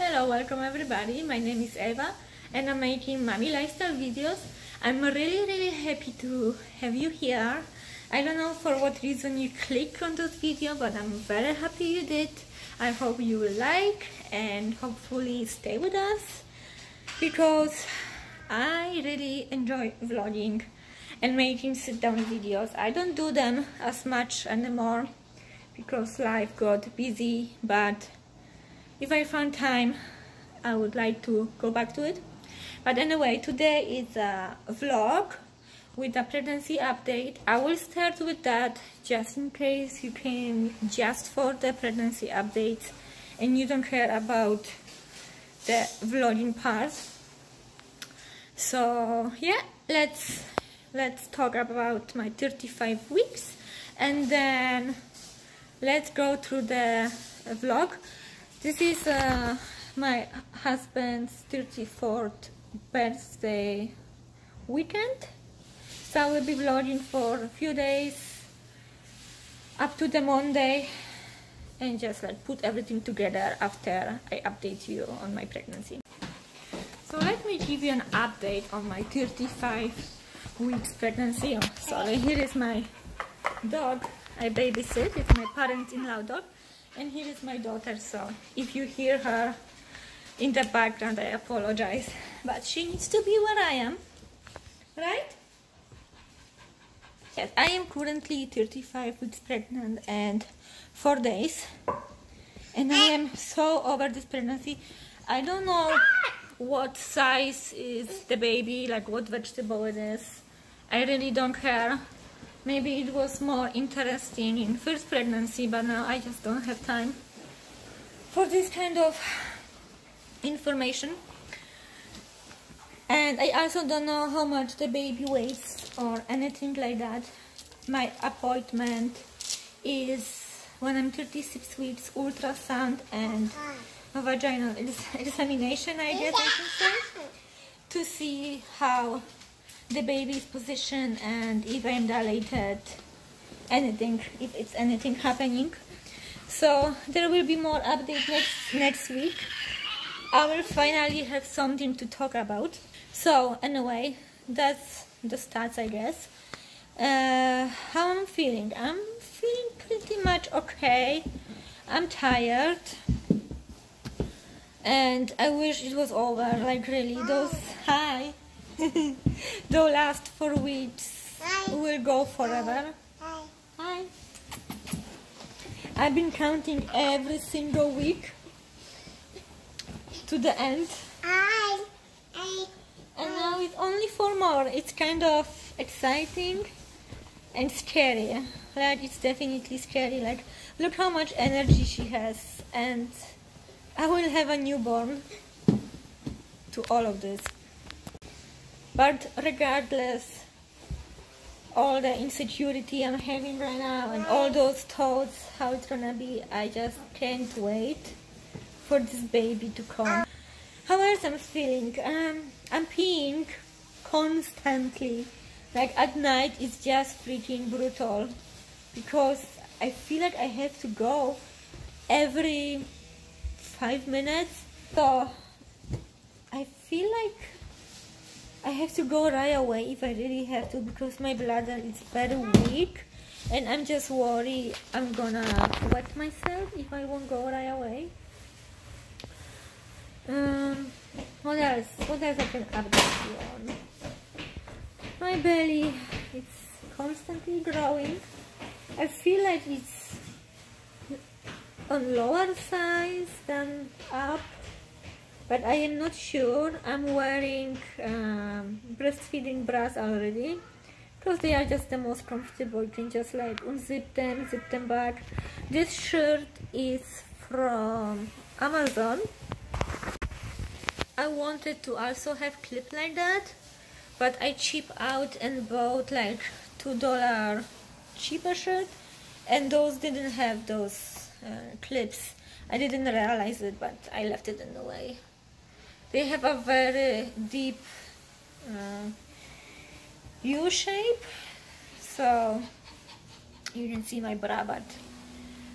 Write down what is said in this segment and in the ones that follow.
Hello, welcome everybody. My name is Ewa and I'm making mommy lifestyle videos. I'm really really happy to have you here. I don't know for what reason you click on this video but I'm very happy you did. I hope you will like and hopefully stay with us because I really enjoy vlogging and making sit down videos. I don't do them as much anymore because life got busy but if I find time I would like to go back to it. But anyway today is a vlog with a pregnancy update. I will start with that just in case you came just for the pregnancy updates and you don't care about the vlogging part. So yeah let's let's talk about my 35 weeks and then let's go through the vlog this is uh, my husband's 34th birthday weekend. So I will be vlogging for a few days up to the Monday and just like put everything together after I update you on my pregnancy. So let me give you an update on my 35 weeks pregnancy. Oh, sorry here is my dog. I babysit. It's my parents-in-law dog and here is my daughter so if you hear her in the background I apologize. But she needs to be where I am right? Yes I am currently 35 weeks pregnant and 4 days. And I am so over this pregnancy. I don't know what size is the baby like what vegetable it is. I really don't care maybe it was more interesting in first pregnancy but now I just don't have time for this kind of information. And I also don't know how much the baby weighs or anything like that. My appointment is when I'm 36 weeks ultrasound and a vaginal examination I guess I can say to see how the baby's position and if I'm dilated anything if it's anything happening. So there will be more updates next next week. I will finally have something to talk about. So anyway that's the stats I guess. Uh, how I'm feeling? I'm feeling pretty much okay. I'm tired. And I wish it was over like really those hi the last four weeks will go forever. Hi. I've been counting every single week to the end. Hi. And now it's only four more. It's kind of exciting and scary. Like it's definitely scary. Like look how much energy she has and I will have a newborn to all of this but regardless all the insecurity I'm having right now and all those thoughts how it's gonna be I just can't wait for this baby to come. How else I'm feeling? Um, I'm peeing constantly. Like at night it's just freaking brutal because I feel like I have to go every five minutes. So I feel like I have to go right away if I really have to because my bladder is very weak and I'm just worried I'm gonna wet myself if I won't go right away. Um, what else? What else I can update you on? My belly, it's constantly growing. I feel like it's on lower size than up but I am not sure. I'm wearing um, breastfeeding bras already because they are just the most comfortable you can just like unzip them zip them back this shirt is from Amazon. I wanted to also have clip like that but I cheap out and bought like two dollar cheaper shirt and those didn't have those uh, clips. I didn't realize it but I left it in the way they have a very deep uh, U shape so you can see my bra but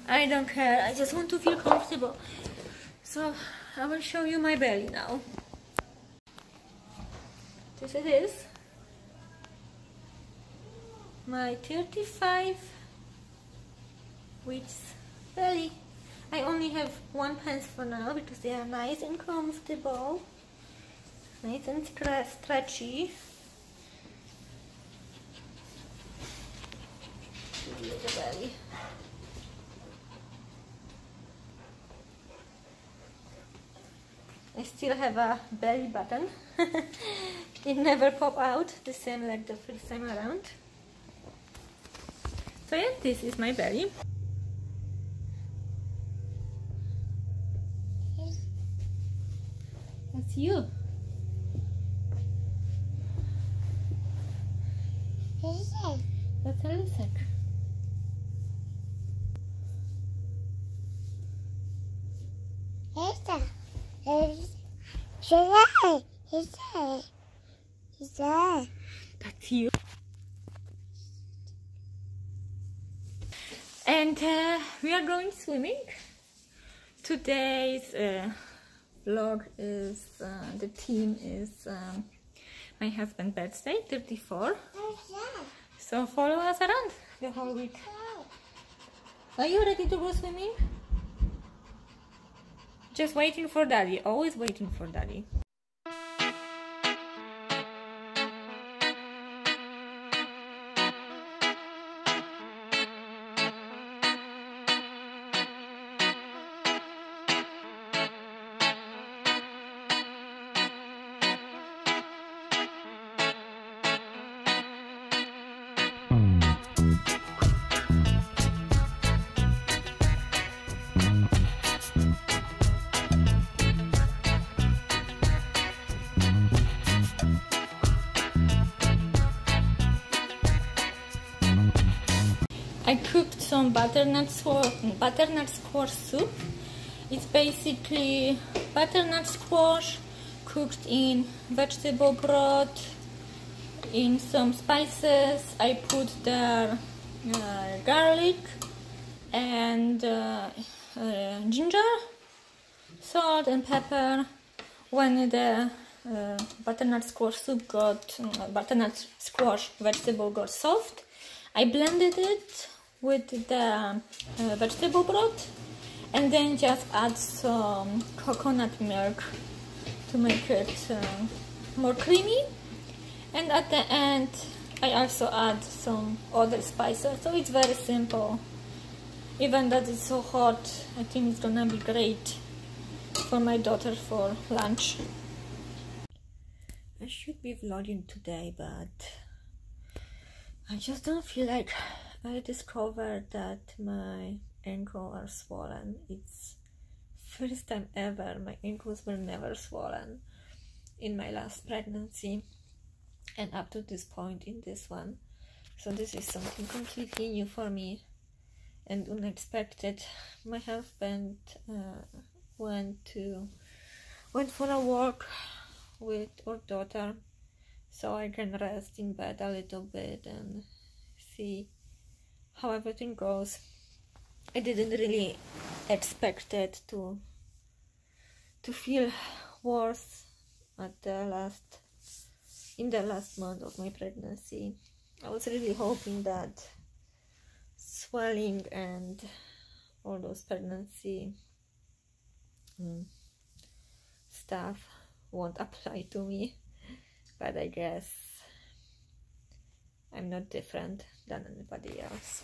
I don't care I just want to feel comfortable So I will show you my belly now. This it is. My 35 weeks belly. I only have one pants for now because they are nice and comfortable. Nice and stretchy. I still have a belly button. it never pop out the same like the first time around. So yeah, this is my belly. That's you. That's Elisek. That's you. And uh, we are going swimming. Today's uh, vlog is, uh, the theme is um, my husband's birthday, 34. So follow us around the whole week. Are you ready to go swimming? Just waiting for daddy, always waiting for daddy. I cooked some butternut squash, butternut squash soup. It's basically butternut squash cooked in vegetable broth, in some spices. I put the uh, garlic and uh, uh, ginger, salt and pepper. When the uh, butternut squash soup got, uh, butternut squash vegetable got soft, I blended it with the uh, vegetable broth and then just add some coconut milk to make it uh, more creamy. And at the end I also add some other spices. So it's very simple. Even that it's so hot I think it's gonna be great for my daughter for lunch. I should be vlogging today but I just don't feel like I discovered that my ankles are swollen. It's first time ever my ankles were never swollen in my last pregnancy and up to this point in this one. So this is something completely new for me and unexpected. My husband uh, went to went for a walk with our daughter so I can rest in bed a little bit and see how everything goes. I didn't really expect it to to feel worse at the last in the last month of my pregnancy. I was really hoping that swelling and all those pregnancy um, stuff won't apply to me but I guess I'm not different than anybody else.